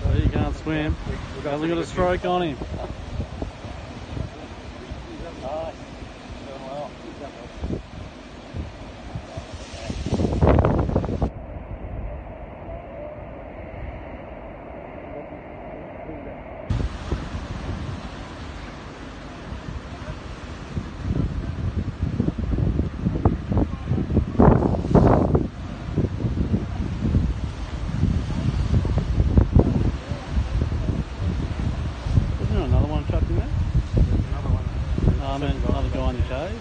So he can't swim. We've only got a stroke on him. Mean, another guy in the cave.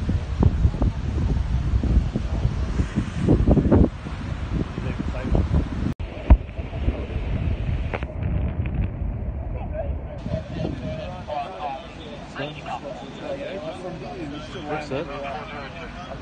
What's that?